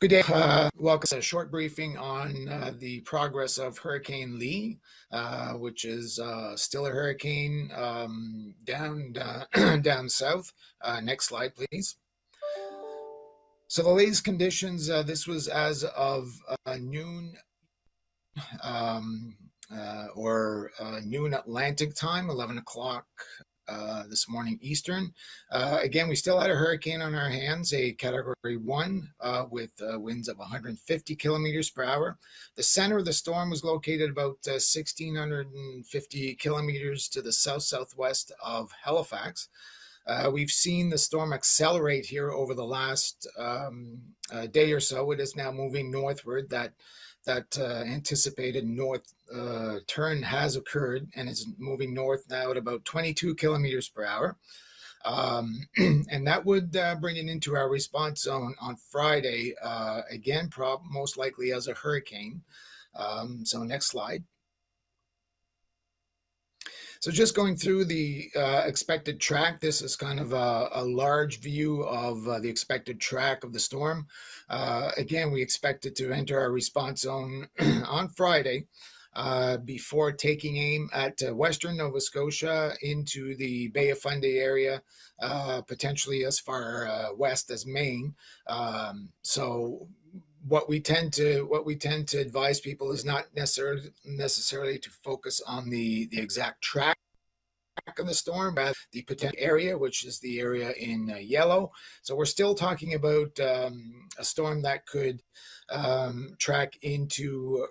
Good day. Uh, welcome to a short briefing on uh, the progress of Hurricane Lee, uh, which is uh, still a hurricane um, down uh, down south. Uh, next slide, please. So the latest conditions. this was as of noon um, or noon Atlantic time, 11 o'clock uh, this morning Eastern. Uh, again, we still had a hurricane on our hands, a Category 1 uh, with uh, winds of 150 kilometers per hour. The center of the storm was located about 1,650 uh, kilometers to the south southwest of Halifax. Uh, we've seen the storm accelerate here over the last um, day or so. It is now moving northward. That that uh, anticipated north uh, turn has occurred and is moving north now at about 22 kilometers per hour. Um, and that would uh, bring it into our response zone on Friday, uh, again, prob- most likely as a hurricane. Um, so, next slide. So just going through the uh, expected track, this is kind of a, a large view of uh, the expected track of the storm. Uh, again, we expect it to enter our response zone on Friday. Uh, before taking aim at uh, western Nova Scotia into the Bay of Fundy area, uh, potentially as far west as Maine. Um, so what we tend to what we tend to advise people is not necessarily necessarily to focus on the the exact track of the storm, but the potential area, which is the area in uh, yellow. So we're still talking about um, a storm that could um, track into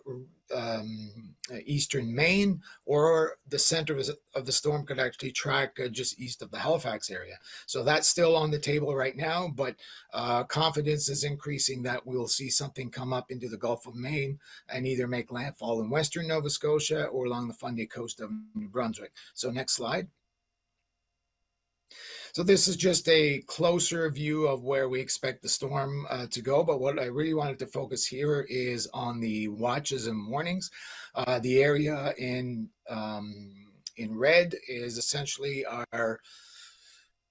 um, eastern Maine, or the center of the storm could actually track uh, just east of the Halifax area. So that's still on the table right now, but uh, confidence is increasing that we'll see something come up into the Gulf of Maine and either make landfall in western Nova Scotia or along the Fundy coast of New Brunswick. So next slide. So this is just a closer view of where we expect the storm uh, to go. But what I really wanted to focus here is on the watches and warnings. Uh, the area in um, in red is essentially our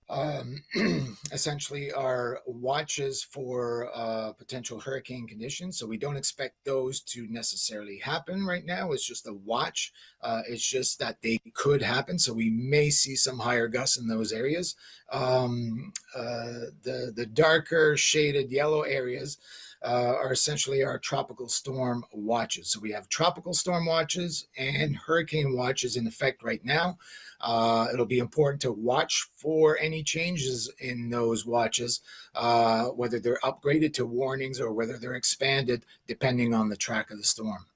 um, essentially are watches for uh, potential hurricane conditions. So we don't expect those to necessarily happen right now. It's just a watch. Uh, it's just that they could happen. So we may see some higher gusts in those areas. Um, uh, the the darker shaded yellow areas uh, are essentially our tropical storm watches. So we have tropical storm watches and hurricane watches in effect right now. Uh, it'll be important to watch for any changes in those watches, uh, whether they're upgraded to warnings or whether they're expanded, depending on the track of the storm.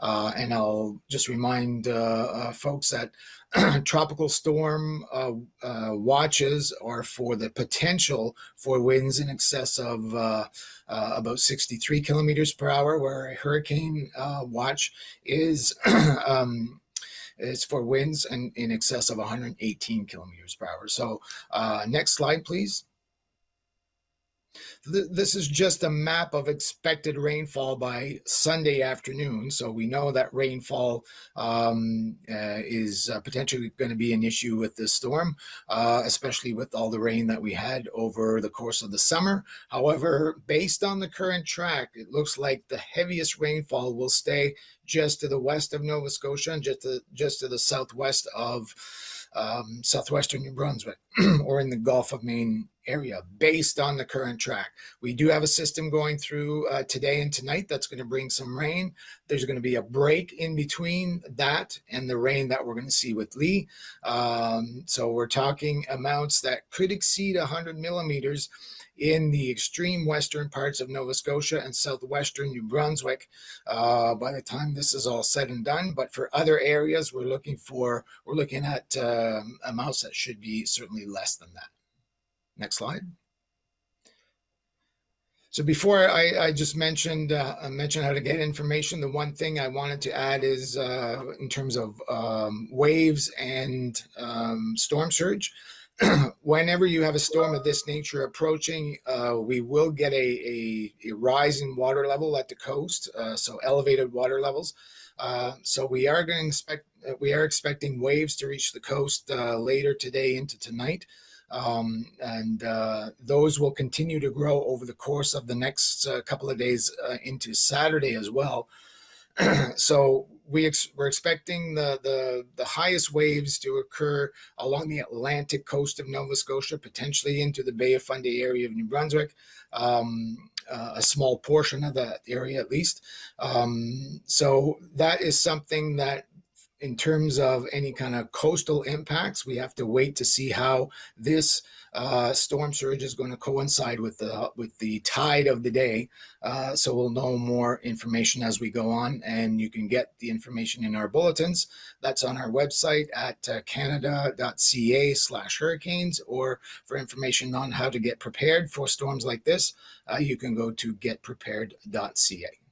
Uh, and I'll just remind uh, uh, folks that tropical storm uh, watches are for the potential for winds in excess of about 63 kilometers per hour, where a hurricane watch is. um, is for winds in, in excess of 118 kilometers per hour. So, uh, next slide, please this is just a map of expected rainfall by Sunday afternoon. So we know that rainfall um, uh, is uh, potentially going to be an issue with this storm, uh, especially with all the rain that we had over the course of the summer. However, based on the current track, it looks like the heaviest rainfall will stay just to the west of Nova Scotia and just to, just to the southwest of um, southwestern New Brunswick or in the Gulf of Maine area based on the current track. We do have a system going through uh, today and tonight that's going to bring some rain. There's going to be a break in between that and the rain that we're going to see with Lee. Um, so we're talking amounts that could exceed 100 millimeters in the extreme western parts of Nova Scotia and southwestern New Brunswick uh, by the time this is all said and done. But for other areas, we're looking for we're looking at uh, amounts that should be certainly less than that. Next slide. So before I, I just mentioned uh, I mentioned how to get information, the one thing I wanted to add is uh, in terms of um, waves and um, storm surge. whenever you have a storm of this nature approaching, uh, we will get a, a, a, rise in water level at the coast, uh, so elevated water levels. Uh, so we are going to expect we are expecting waves to reach the coast uh, later today into tonight. Um, and uh, those will continue to grow over the course of the next uh, couple of days uh, into Saturday as well. so we ex- we're expecting the, the the highest waves to occur along the Atlantic coast of Nova Scotia, potentially into the Bay of Fundy area of New Brunswick. Um, uh, a small portion of that area at least. Um, so that is something that in terms of any kind of coastal impacts, we have to wait to see how this uh, storm surge is going to coincide with the with the tide of the day. Uh, so we'll know more information as we go on, and you can get the information in our bulletins. That's on our website at uh, canada.ca/hurricanes, or for information on how to get prepared for storms like this, uh, you can go to getprepared.ca.